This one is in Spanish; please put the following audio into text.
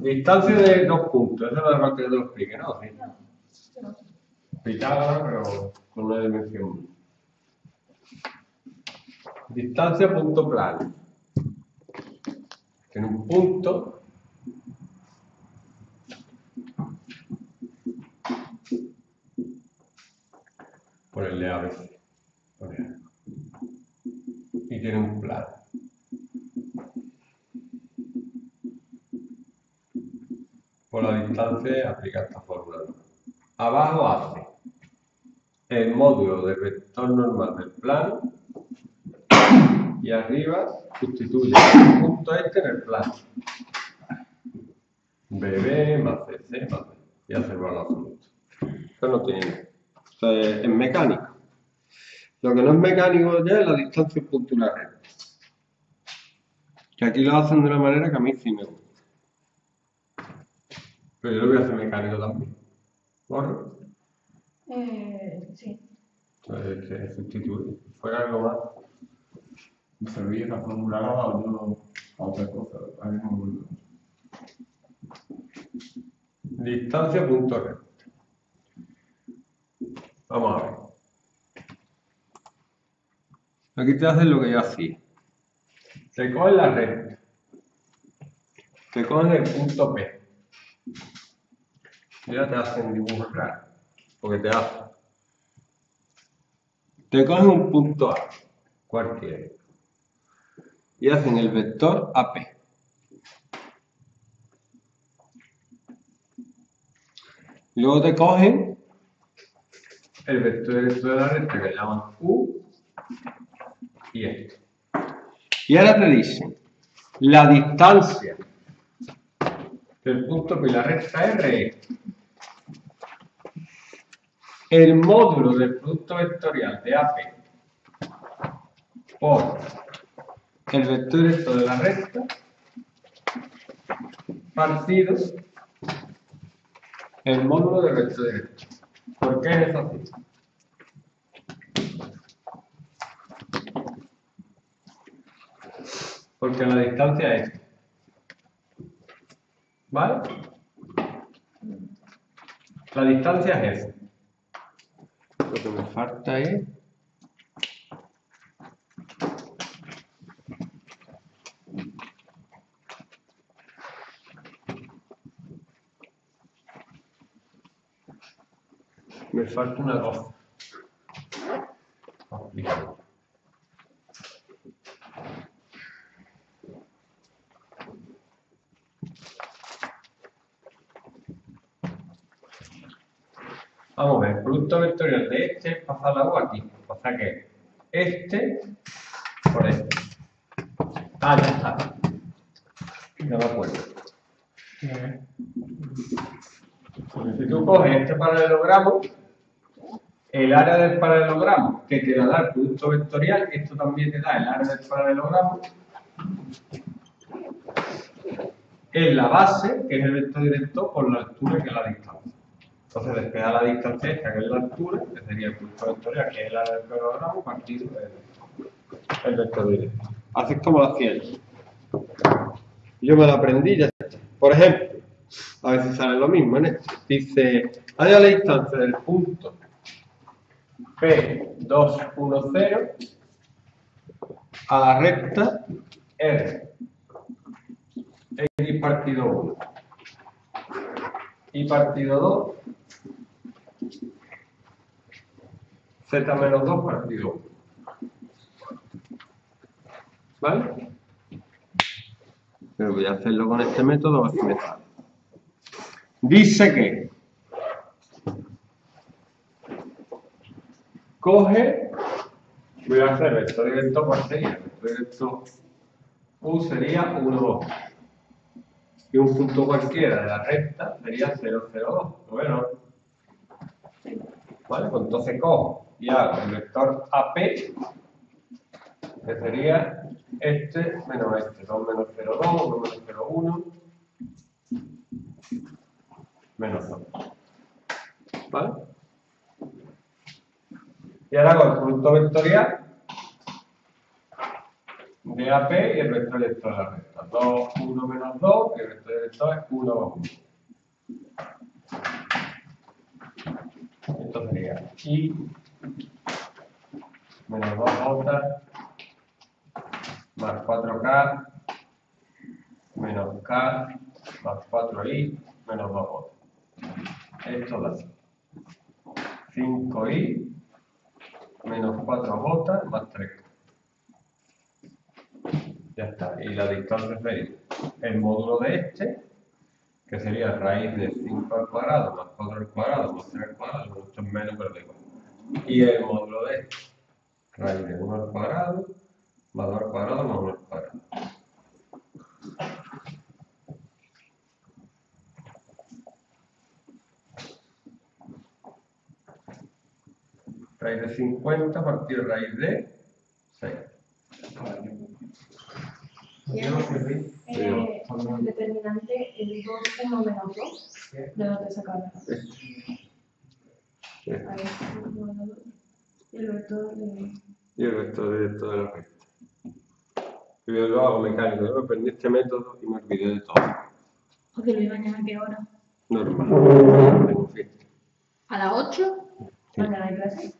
Distancia de dos puntos, eso es lo que te lo explique, ¿no? Sí. Pero con una dimensión. Distancia punto plano. En un punto ponerle a veces. Poner. Y tiene un plano. La distancia aplica esta fórmula. Abajo hace el módulo del vector normal del plano y arriba sustituye el punto este en el plano. BB más CC más B. Y hace el valor absoluto. Eso no tiene. Es mecánico. Lo que no es mecánico ya es la distancia punto y la recta. Que aquí lo hacen de una manera que a mí sí me gusta. Pero yo lo voy a hacer mecánico también. ¿Correcto? Eh, sí. Entonces, que sustituir. Fuera algo más. Me servía esa fórmula o yo a otra cosa. A mí no. Distancia punto recta. Vamos a ver. Aquí te hacen lo que yo hacía. Te cogen la recta. Te cogen el punto P. Y ahora te hacen dibujos raros. Porque te hacen. Te cogen un punto A. Cualquiera. Y hacen el vector AP. Luego te cogen el vector de la recta que llaman U y esto. Y ahora te dicen la distancia del punto P y la recta R es el módulo del producto vectorial de AP por el vector directo de la recta partido el módulo del vector directo. ¿Por qué es así? Porque la distancia es. ¿Vale? La distancia es lo que me falta es me falta una 12 Vamos a ver, producto vectorial de este es pasar la U aquí. O sea que este por este. Ah, ya está. No me acuerdo. Porque si tú coges este paralelogramo, el área del paralelogramo que te da el producto vectorial, esto también te da el área del paralelogramo, es la base, que es el vector directo, por la altura que es la distancia. Entonces despega la distancia que es la altura, que sería el producto vectorial, que es el área del paralelogramo, partido el, el vector directo. Así es como lo hacía yo. Yo me lo aprendí ya. Por ejemplo, a si sale lo mismo en esto. Dice, haya la distancia del punto P210 a la recta R. X partido 1. Y partido 2. Z menos 2 partido 1. ¿Vale? Pero voy a hacerlo con este método me sale. Dice que coge, voy a hacer vector directo, ¿cuál sería? Vector directo U sería 1, 2. Y un punto cualquiera de la recta sería 0, 0, 2. Bueno, ¿vale? Pues entonces cojo y hago el vector AP, que sería este menos este, 2 menos 0, 2, 1 menos 0, 1 menos 2. ¿Vale? Y ahora con el producto vectorial de AP y el vector director de la recta. 2, 1 menos 2, y el vector director es 1 más 1. Esto sería I menos 2J más 4K menos K más 4I menos 2J. Esto da 5I menos 4J más 3K. Ya está. Y la distancia sería el módulo de este, que sería raíz de 5 al cuadrado más 4 al cuadrado más 3 al cuadrado, es menos pero igual. Y el módulo de raíz de 1 al cuadrado más 2 al cuadrado más 1 al cuadrado. Raíz de 50 partido raíz de determinante el 2, 1 menos 2. ¿De sacaron? Ahí, uno menos dos. Y el vector de... Y el vector de la recta. Yo lo hago mecánico, yo aprendí este método y me olvidé de todo. Porque lo iban a qué hora? Normal. Tengo fiesta. ¿A las 8? Sí. ¿Mañana hay clase?